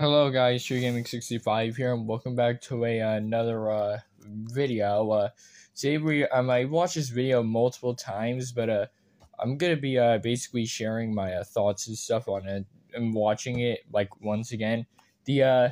Hello guys, Gaming 65 here, and welcome back to a another uh, video. Uh, today we um, I watched this video multiple times, but uh, I'm gonna be uh, basically sharing my uh, thoughts and stuff on it and watching it like once again. The uh,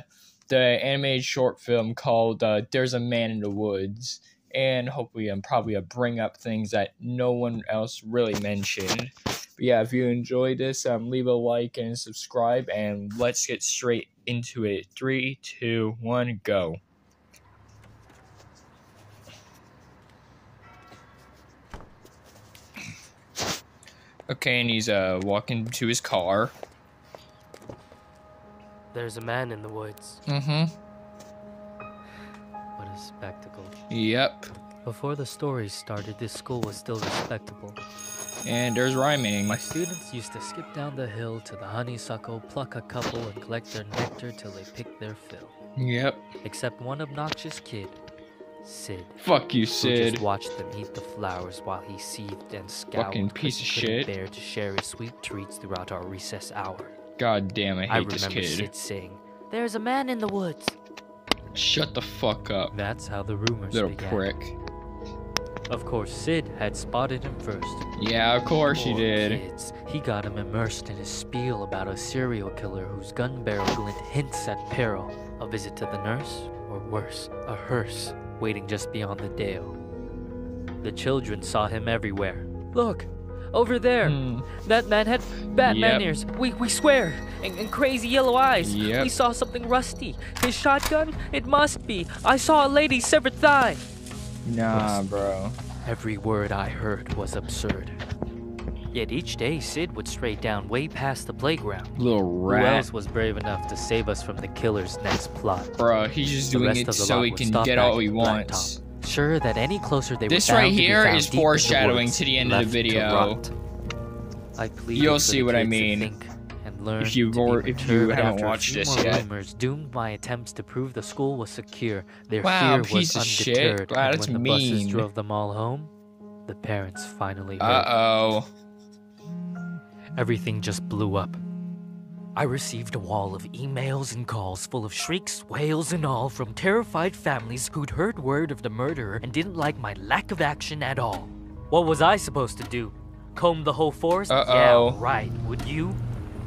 the animated short film called uh, "There's a Man in the Woods," and hopefully I'm probably uh, bring up things that no one else really mentioned. But yeah, if you enjoyed this, um, leave a like and subscribe, and let's get straight into it. Three, two, one, go. Okay, and he's uh walking to his car. There's a man in the woods. Mm-hmm. What a spectacle. Yep. Before the story started, this school was still respectable. And there's rhyming. My students used to skip down the hill to the honeysuckle, pluck a couple, and collect their nectar till they picked their fill. Yep. Except one obnoxious kid, Sid. Fuck you, Sid. just watched them eat the flowers while he seethed and scowled. Fucking piece of shit. Bear to share his sweet treats throughout our recess hour. God damn, I hate I this remember kid. Sid saying, "There's a man in the woods." Shut the fuck up, That's how the rumors little began. prick. Of course, Sid had spotted him first. Yeah, of course Poor did. Kids. He got him immersed in his spiel about a serial killer whose gun barrel glint hints at peril. A visit to the nurse, or worse, a hearse, waiting just beyond the dale. The children saw him everywhere. Look, over there. Hmm. That man had Batman Yep. ears. We we swear, and, and crazy yellow eyes. Yep. We saw something rusty. His shotgun. It must be. I saw a lady's severed thigh. Nah, bro. Every word I heard was absurd. Yet each day, Sid would stray down way past the playground. Little Who rat. else was brave enough to save us from the killer's next plot? Bro, he's just The doing it so he can get all he wants. Sure that any closer they This right here is be here found is deep in the foreshadowing to the end of the video. You'll see what I mean. Think and learn If you to be were- if you haven't watched this more yet. rumors doomed my attempts to prove the school was secure. Their Wow, fear was undeterred, Wow, and when the buses drove them all home, the parents finally. Uh oh. Everything just blew up. I received a wall of emails and calls full of shrieks, wails, and all from terrified families who'd heard word of the murderer and didn't like my lack of action at all. What was I supposed to do? Comb the whole forest? Uh-oh. Yeah, right. Would you?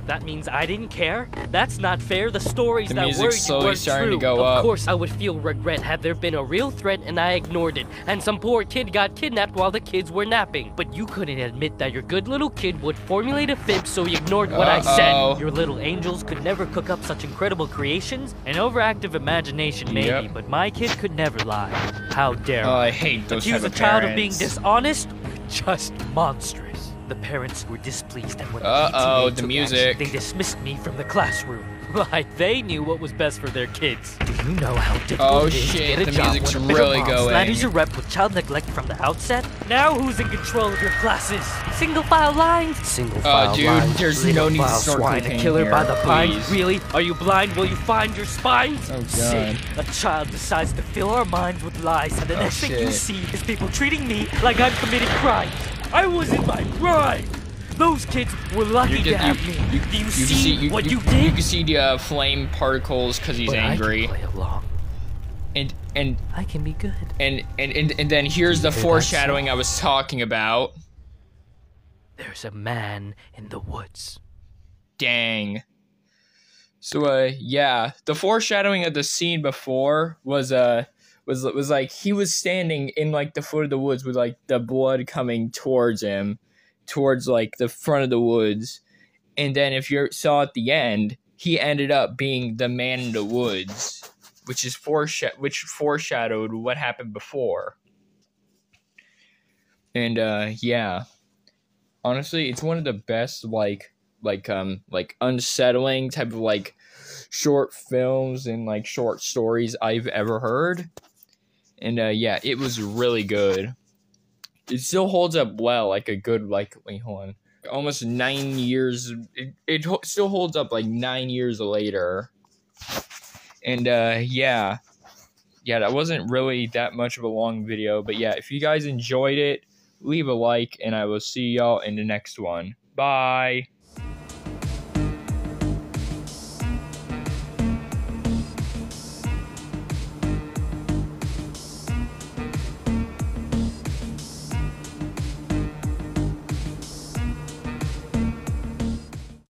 That means I didn't care? That's not fair. The stories The that worried you slowly weren't starting to true. go of up. course, I would feel regret had there been a real threat and I ignored it, and some poor kid got kidnapped while the kids were napping. But you couldn't admit that your good little kid would formulate a fib, so you ignored what I Uh-oh. said. Your little angels could never cook up such incredible creations. An overactive imagination, maybe, Yep. but my kid could never lie. How dare Oh, I? I hate those Accuse a child of being parents. dishonest? Just monstrous. The parents were displeased and when Uh-oh, PTA the took music. action, they dismissed me from the classroom. Like they knew what was best for their kids. Do you know how difficult Oh, it is to shit, get a the job music's when a bitter really mom going. slanders your rep with child neglect from the outset? Now who's in control of your classes? Single file lines? Single uh, file lines. Oh, dude, lines. there's Single no need to file snort swine, a killer by the pines. Really? Are you blind? Will you find your spines? Oh, Sid, God. a child decides to fill our minds with lies, and the Oh, next thing you see is people treating me like I'm committing crimes. I was in my prime. Those kids were lucky You to have you, me. you, Do you, you see can see you, what you, did? You can see the uh, flame particles because he's But I angry, can play along. and and I can be good. and and and, and then here's the foreshadowing I was talking about. There's a man in the woods. Dang. So uh yeah, the foreshadowing of the scene before was uh was was like he was standing in like the foot of the woods with like the blood coming towards him, towards like the front of the woods, and then if you saw at the end, he ended up being the man in the woods, which is foresha- which foreshadowed what happened before. And uh yeah, honestly, it's one of the best like like um like unsettling type of like short films and like short stories I've ever heard. And uh yeah, it was really good. It still holds up well, like a good like wait, hold on. Almost nine years it, it still holds up like nine years later. And uh yeah. Yeah, that wasn't really that much of a long video, but yeah, if you guys enjoyed it, leave a like and I will see y'all in the next one. Bye.